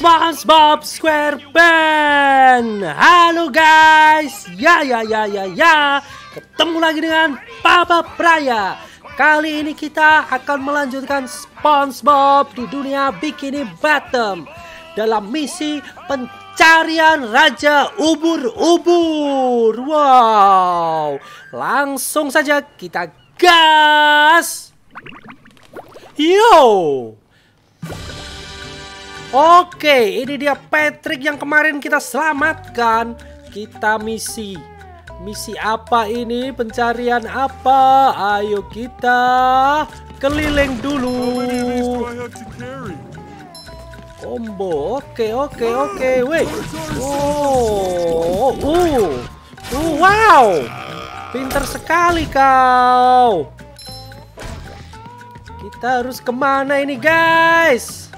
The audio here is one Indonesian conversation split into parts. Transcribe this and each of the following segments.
SpongeBob SquarePants. Halo guys, ya ya ya ya ya, ketemu lagi dengan Papa Praya. Kali ini kita akan melanjutkan SpongeBob di dunia Bikini Bottom dalam misi pencarian Raja Ubur-Ubur. Wow, langsung saja kita gas. Yo. Oke, ini dia Patrick yang kemarin kita selamatkan. Kita misi. Misi apa ini? Pencarian apa? Ayo kita keliling dulu. Combo. Oke, oke, oke. Wait. Oh, uh. Uh, wow. Pinter sekali kau. Kita harus ke mana ini guys?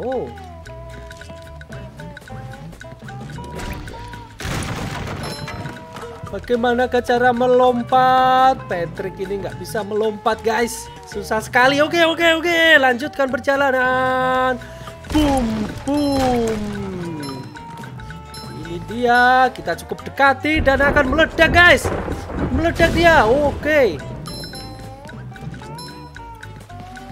Oh. Bagaimana cara melompat? Patrick ini nggak bisa melompat guys. Susah sekali. Oke oke oke. Lanjutkan perjalanan. Boom boom. Ini dia. Kita cukup dekati dan akan meledak guys. Meledak dia. Oke.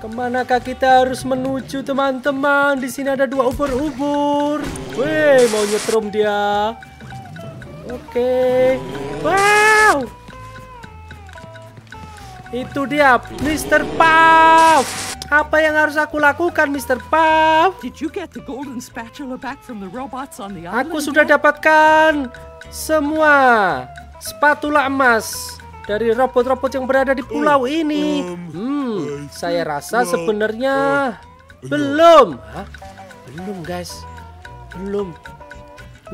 Ke manakah kita harus menuju teman-teman? Di sini ada dua ubur-ubur. Wih, mau nyetrum dia. Oke. Wow. Itu dia, Mr. Puff. Apa yang harus aku lakukan, Mr. Puff? Did you get the golden spatula back from the robots on the island? Aku sudah dapatkan semua spatula emas dari robot-robot yang berada di pulau ini. Hmm, saya rasa sebenarnya belum. Hah? Belum, guys. Belum.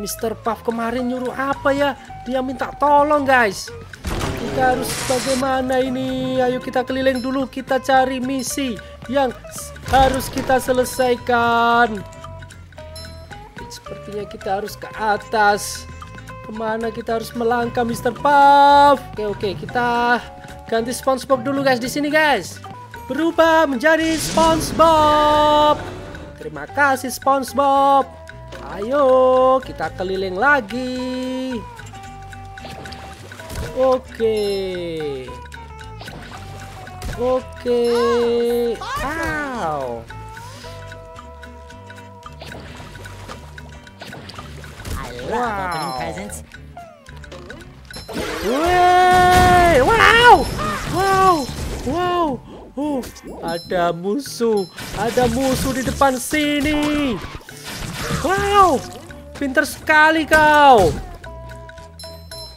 Mr. Puff kemarin nyuruh apa ya? Dia minta tolong, guys. Kita harus bagaimana ini? Ayo kita keliling dulu, kita cari misi yang harus kita selesaikan. Sepertinya kita harus ke atas. Ke mana kita harus melangkah, Mr. Puff? Oke, oke, kita ganti SpongeBob dulu, guys, di sini, guys. Berubah menjadi SpongeBob. Terima kasih, SpongeBob. Ayo, kita keliling lagi. Oke. Oke. Ow. Love opening presents. Wey, wow, wow, wow. Uh, ada musuh, ada musuh di depan sini. Wow, pinter sekali kau.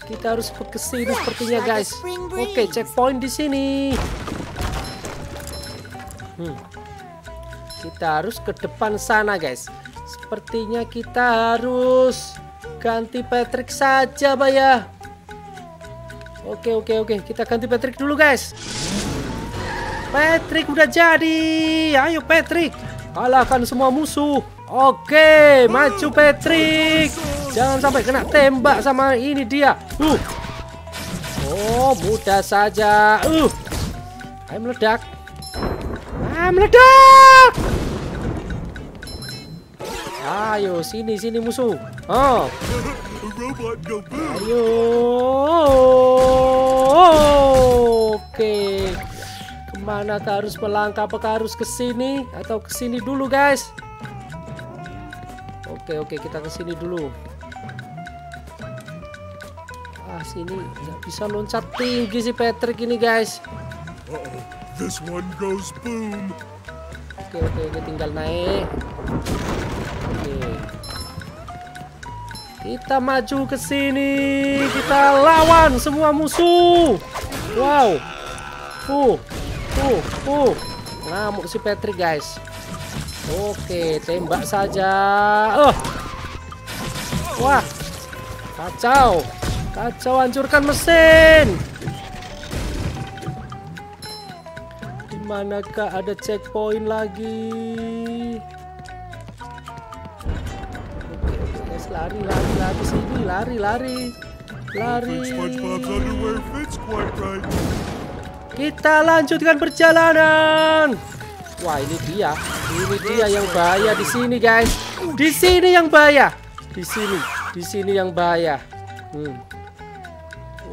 Kita harus ke sini sepertinya guys. Oke, checkpoint di sini. Hmm. Kita harus ke depan sana guys. Sepertinya kita harus ganti Patrick saja, Pak ya. Oke, oke, oke. Kita ganti Patrick dulu, guys. Patrick udah jadi. Ayo, Patrick. Kalahkan semua musuh. Oke, maju Patrick. Jangan sampai kena tembak sama ini dia. Uh. Oh, mudah saja. Uh. Ayo meledak. Ah, meledak. Ayo, sini sini musuh. Oh. Ayo. Oke. Ke mana harus melangkah? Apakah harus ke sini atau ke sini dulu, guys? Oke, oke, kita ke sini dulu. Ah, sini nggak bisa loncat tinggi si Patrick ini, guys. This one goes boom. Oke, oke, oke, tinggal naik. Oke. Kita maju ke sini. Kita lawan semua musuh. Wow. Uh. Uh, uh. Ngamuk si Patrick, guys. Oke, tembak saja. Oh. Wah. Kacau. Kacau hancurkan mesin. Di manakah ada checkpoint lagi? Lari, lari, lari sini, lari, lari, lari. Kita lanjutkan perjalanan. Wah, ini dia. Ini dia yang bahaya di sini, guys. Di sini yang bahaya. Di sini. Di sini yang bahaya. Hmm.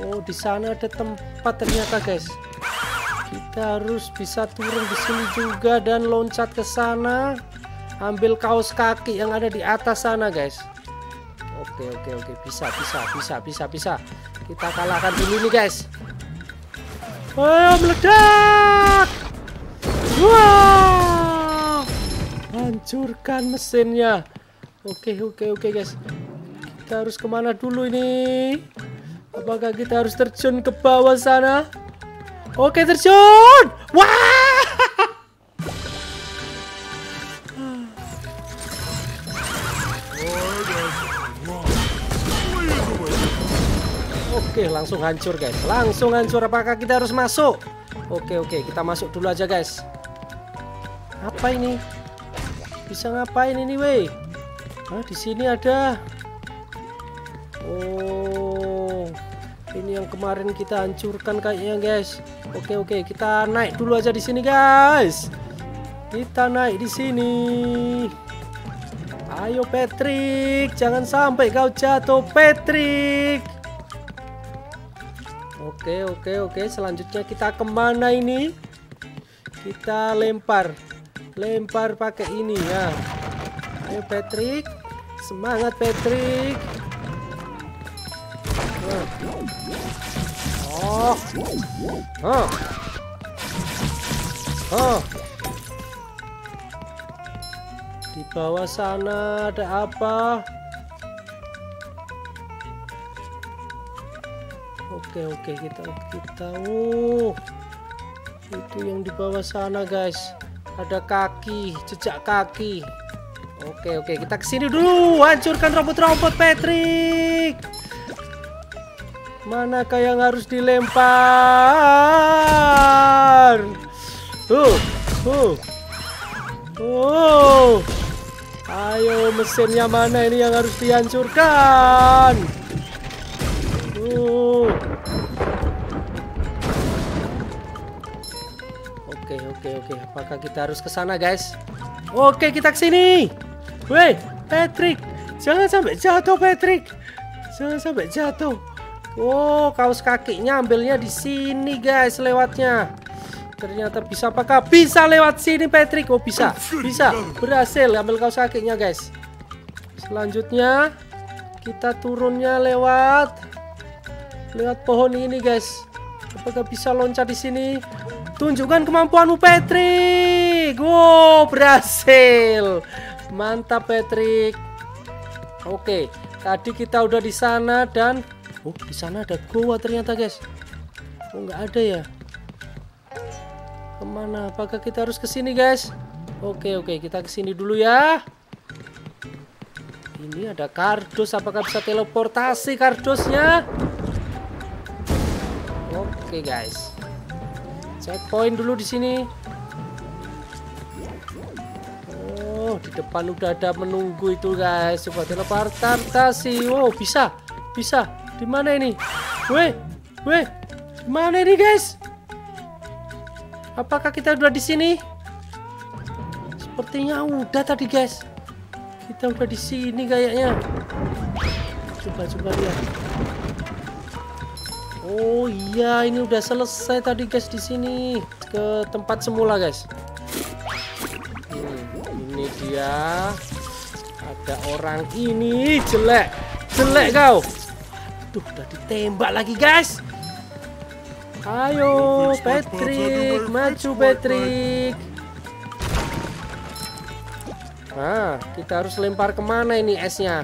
Oh, di sana ada tempat ternyata, guys. Kita harus bisa turun di sini juga dan loncat ke sana. Ambil kaos kaki yang ada di atas sana, guys. Oke, oke, oke. Bisa, bisa, bisa, bisa, bisa. Kita kalahkan dulu nih, guys. Ayo meledak! Wah! Hancurkan mesinnya. Oke, oke, oke, guys. Kita harus ke mana dulu ini? Apakah kita harus terjun ke bawah sana? Oke, terjun! Wah! Oke, langsung hancur guys. Langsung hancur. Apakah kita harus masuk? Oke, oke, kita masuk dulu aja guys. Apa ini? Bisa ngapain ini, weh? Ah, di sini ada. Oh, ini yang kemarin kita hancurkan kayaknya guys. Oke, oke, kita naik dulu aja di sini guys. Kita naik di sini. Ayo Patrick, jangan sampai kau jatuh Patrick. Oke oke oke. Selanjutnya kita ke mana ini? Kita lempar. Lempar pakai ini ya. Ayo Patrick. Semangat Patrick. Oh. Oh. Oh. Di bawah sana ada apa Oke oke kita kita oh. Itu yang di bawah sana guys. Ada kaki jejak kaki. Oke oke kita ke sini dulu. Hancurkan robot-robot Patrick. Manakah yang harus dilempar? Uh uh oh. Ayo mesinnya mana ini yang harus dihancurkan Oke. Apakah kita harus ke sana, guys? Oke, kita ke sini. Weh, Patrick. Jangan sampai jatuh, Patrick. Jangan sampai jatuh. Oh, kaos kakinya ambilnya di sini, guys, lewatnya. Ternyata bisa apakah bisa lewat sini, Patrick? Oh, bisa. Bisa. Berhasil ambil kaos kakinya, guys. Selanjutnya kita turunnya lewat lewat pohon ini, guys. Apakah bisa loncat di sini? Tunjukkan kemampuanmu Patrick. Wow, berhasil. Mantap Patrick. Oke, tadi kita udah di sana dan oh, di sana ada goa ternyata, guys. Oh, nggak ada ya? Ke mana? Apakah kita harus ke sini, guys? Oke, oke, kita ke sini dulu ya. Ini ada kardus. Apakah bisa teleportasi kardusnya? Oke, guys. Checkpoint dulu di sini. Oh, di depan udah ada menunggu itu guys. Coba teleportasi. Oh, bisa. Bisa. Di mana ini? Weh. Weh. Di mana ini, guys? Apakah kita udah di sini? Sepertinya udah tadi, guys. Kita udah di sini kayaknya. Coba coba lihat. Oh iya, ini udah selesai tadi guys di sini ke tempat semula guys. Hmm, ini dia. Ada orang ini jelek, jelek kau. Tuh, udah ditembak lagi guys. Ayo Patrick, maju Patrick. Nah, kita harus lempar ke mana ini esnya?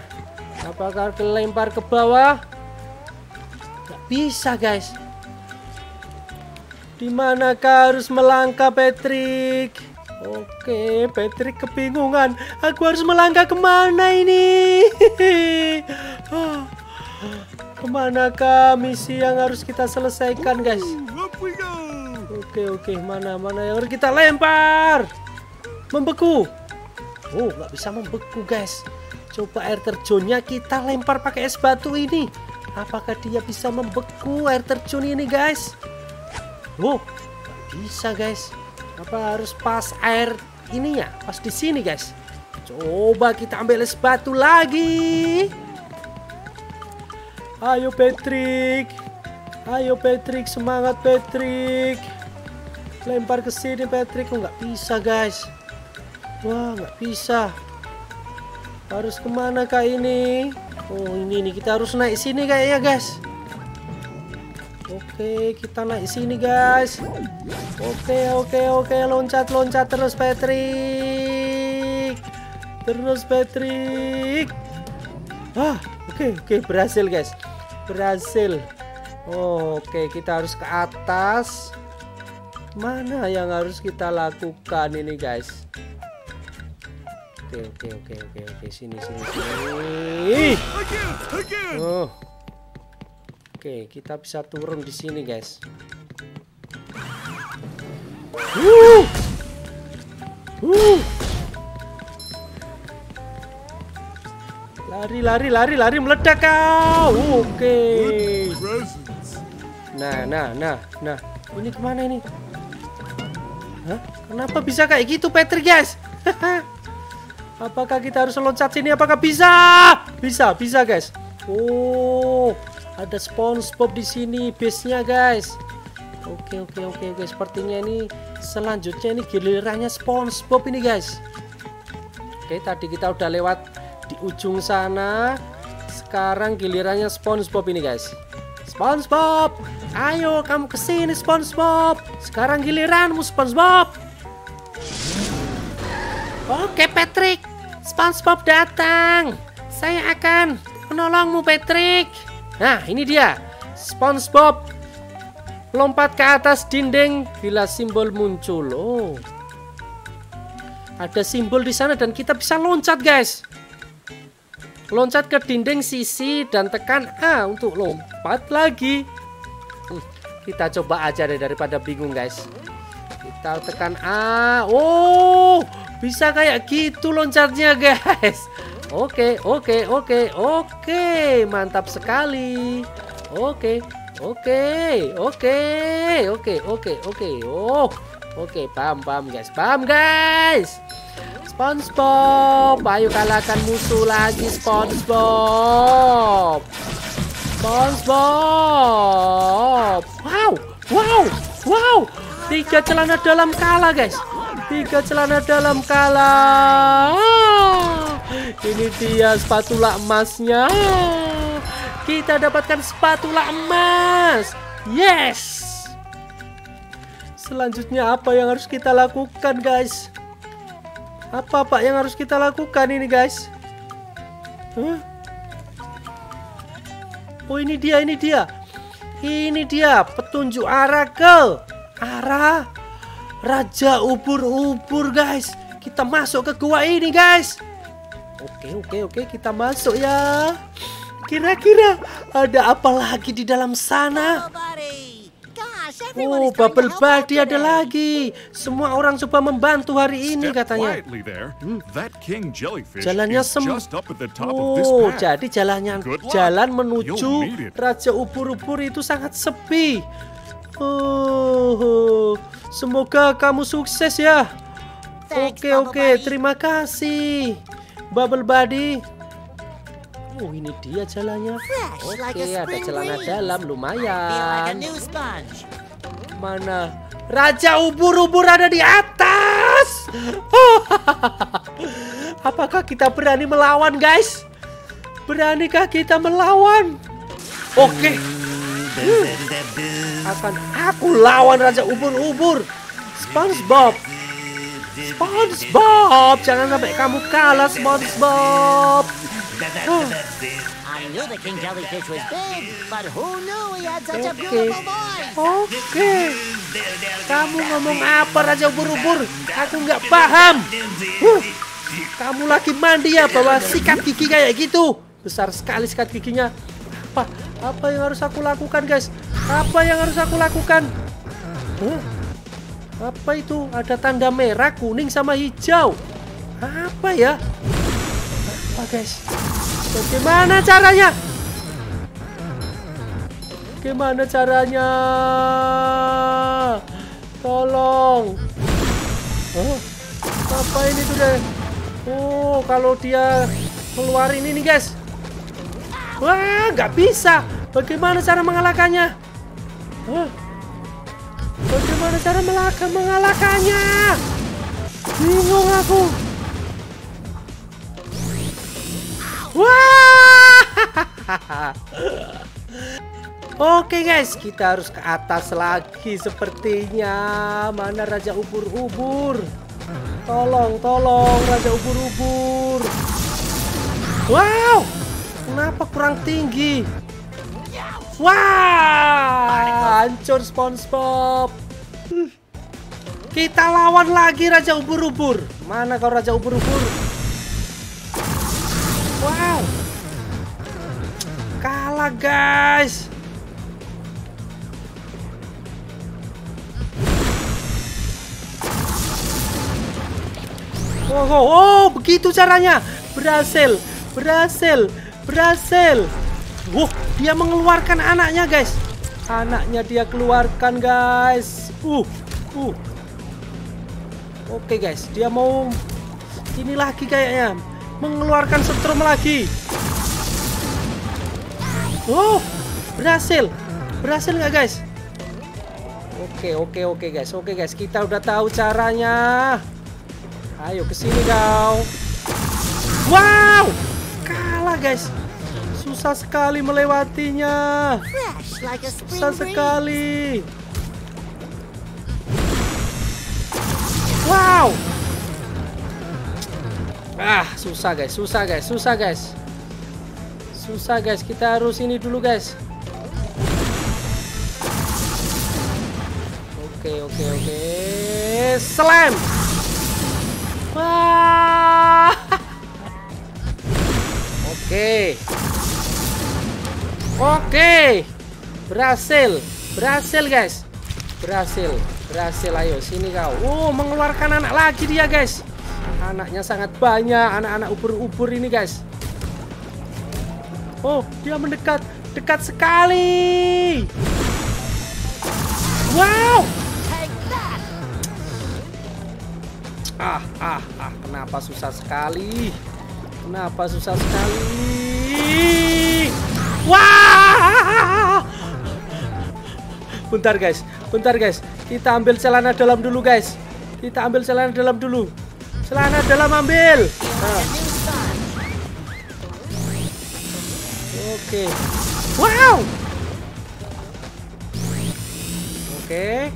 Apakah lempar ke bawah? Bisa guys. Di manakah harus melangkah Patrick? Oke Patrick kebingungan. Aku harus melangkah ke mana ini? Ke manakah misi yang harus kita selesaikan guys? Oke oke mana mana yang harus kita lempar? Membeku. Oh nggak bisa membeku guys. Coba air terjunnya kita lempar pakai es batu ini Apakah dia bisa membeku air terjun ini guys? Oh, bisa guys. Apa harus pas air ininya? Pas di sini, guys. Coba kita ambil es batu lagi. Ayo Patrick. Ayo Patrick, semangat Patrick. Lempar ke sini Patrick. Oh, nggak bisa, guys. Wah, nggak bisa. Harus ke mana kak ini? Oh, ini nih kita harus naik sini kayaknya, guys. Oke, kita naik sini, guys. Oke, oke, oke, loncat, loncat terus, Patrick. Terus, Patrick. Ah, oke, oke, berhasil, guys. Berhasil. Oke, kita harus ke atas. Mana yang harus kita lakukan ini, guys? Oke, oke, oke, oke, oke, sini, sini, sini. Oh. Oke, kita bisa turun di sini, guys. Wuh. Wuh. Lari, lari, lari, lari meledak kau. Oke. Presents. Nah, nah, nah, nah. Ini ke mana ini? Hah? Kenapa bisa kayak gitu, Patrick, guys? Apakah kita harus loncat sini? Apakah bisa? Bisa, bisa, guys. Oh, ada SpongeBob di sini, base-nya, guys. Oke, oke, oke, oke. Sepertinya ini selanjutnya ini gilirannya SpongeBob ini, guys. Oke, tadi kita udah lewat di ujung sana. Sekarang gilirannya SpongeBob ini, guys. SpongeBob, ayo kamu ke sini SpongeBob. Sekarang giliranmu SpongeBob. Oke Patrick, SpongeBob datang. Saya akan menolongmu Patrick. Nah ini dia, SpongeBob lompat ke atas dinding bila simbol muncul. Oh, ada simbol di sana dan kita bisa loncat guys. Loncat ke dinding sisi dan tekan A untuk lompat lagi. Hmm, Kita coba aja deh daripada bingung guys. Kita tekan A. Oh, bisa kayak gitu loncatnya guys. Oke, oke, oke, oke. Mantap sekali. Oke, oke, oke, oke, oke, oke. Oh, oke, paham, paham guys. Paham guys. SpongeBob, ayo kalahkan musuh lagi SpongeBob. SpongeBob. Wow, wow, wow. Tiga celana dalam kalah guys. Tiga celana dalam kalah. Ah, Ini dia spatula emasnya. Kita dapatkan spatula emas. Yes. Selanjutnya apa yang harus kita lakukan guys? Apa pak yang harus kita lakukan ini guys? Hah? Oh ini dia, ini dia. Ini dia petunjuk arah ke arah Raja Ubur-ubur guys. Kita masuk ke gua ini guys. Oke, oke, oke, kita masuk ya. Kira-kira ada apa lagi di dalam sana? Oh, Bubble Buddy ada lagi. Semua orang coba membantu hari ini katanya. jellyfish Jalannya is sem- just up at the top of this Oh, jadi jalannya jalan menuju. Raja Ubur-ubur itu sangat sepi. Oh, semoga kamu sukses ya. Oke, oke, Buddy. terima kasih. Bubble Buddy. Oh, ini dia jalannya. Oke, a ada celana dalam lumayan. Mana? Raja ubur-ubur ada di atas. Apakah kita berani melawan, guys? Beranikah kita melawan? Oke. Akan aku lawan Raja ubur-ubur. SpongeBob. SpongeBob, jangan sampai kamu kalah, SpongeBob. I knew the king jellyfish was big, but who knew he had such a Oke. beautiful voice? Oke. Kamu ngomong apa Raja Ubur-ubur? Aku nggak paham. Huh. Kamu lagi mandi ya bawa sikat gigi kayak gitu. Besar sekali sikat giginya. Apa? Apa yang harus aku lakukan, guys? Apa yang harus aku lakukan? Huh? Apa itu? Ada tanda merah, kuning sama hijau. Apa ya? Apa, guys? Bagaimana caranya? Gimana caranya? Tolong. Oh, apa ini tuh deh? Oh, kalau dia keluarin ini guys. Wah, nggak bisa. Bagaimana cara mengalahkannya? Bagaimana cara melaka- mengalahkannya? Bingung aku. Wah! Oke guys, kita harus ke atas lagi sepertinya. Mana Raja Ubur-ubur? Tolong, tolong Raja Ubur-ubur. Wow! Kenapa kurang tinggi? Wah! Hancur SpongeBob. Kita lawan lagi Raja Ubur-ubur. Mana kau Raja Ubur-ubur? Wow! Kalah guys. Oh, oh, oh, begitu caranya. Berhasil, berhasil, berhasil. Wah, dia mengeluarkan anaknya, guys. Anaknya dia keluarkan, guys. Uh, uh. Oke, guys. Dia mau ini lagi kayaknya. Mengeluarkan setrum lagi. Oh, berhasil. Berhasil nggak, guys? Oke, oke, oke, guys. Oke, guys. Kita udah tahu caranya. Ayo ke sini kau. Wow! Kalah guys. Susah sekali melewatinya. Susah sekali. Wow! Ah, susah guys, susah guys, susah guys. Susah guys, kita harus ini dulu guys. Oke, oke, oke. Slam! Wah! Oke. Oke. Berhasil. Berhasil, guys. Berhasil. Berhasil. Ayo sini kau. Oh, mengeluarkan anak lagi dia, guys. Anaknya sangat banyak, anak-anak ubur-ubur ini, guys. Oh, dia mendekat. Dekat sekali. Wow! Ah, ah, ah, kenapa susah sekali? Kenapa susah sekali? Wah! Bentar guys, bentar guys. Kita ambil celana dalam dulu guys. Kita ambil celana dalam dulu. Celana dalam ambil. Nah, A new sun. Oke. Wow. Oke.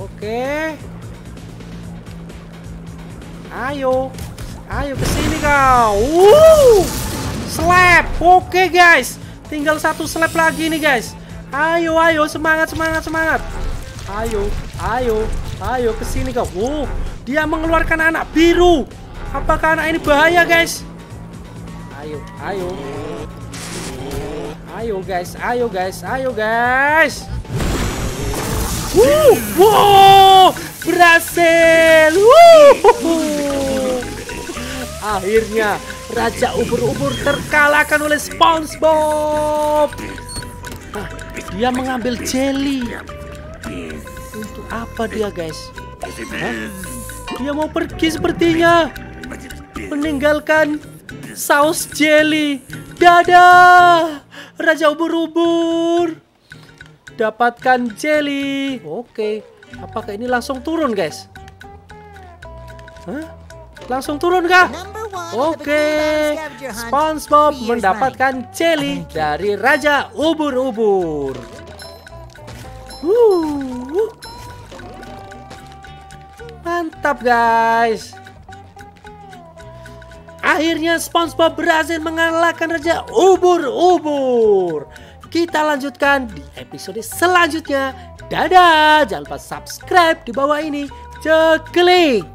Oke. Ayo. Ayo ke sini kau. Wuh. Slap. Oke guys. Tinggal satu slap lagi nih guys. Ayo ayo semangat semangat semangat. Ayo, ayo, ayo ke sini kau. Wuh, dia mengeluarkan anak biru. Apakah anak ini bahaya guys? Ayo, ayo. Ayo guys, ayo guys, ayo guys. Wuh, wow, berhasil. Wuh. Akhirnya Raja Ubur-Ubur terkalahkan oleh SpongeBob. Nah, dia mengambil jelly. Untuk apa dia guys? Hah? Dia mau pergi sepertinya. Meninggalkan saus jelly. Dadah, Raja Ubur-Ubur. Dapatkan jelly. Oke, apakah ini langsung turun, guys? Hah? Langsung turun kah? Oke, Hunt. SpongeBob mendapatkan jelly dari Raja Ubur-Ubur. Wuh. Mantap guys. Akhirnya SpongeBob berhasil mengalahkan Raja Ubur-Ubur. Kita lanjutkan di episode selanjutnya. Dadah, jangan lupa subscribe di bawah ini. Ceklik.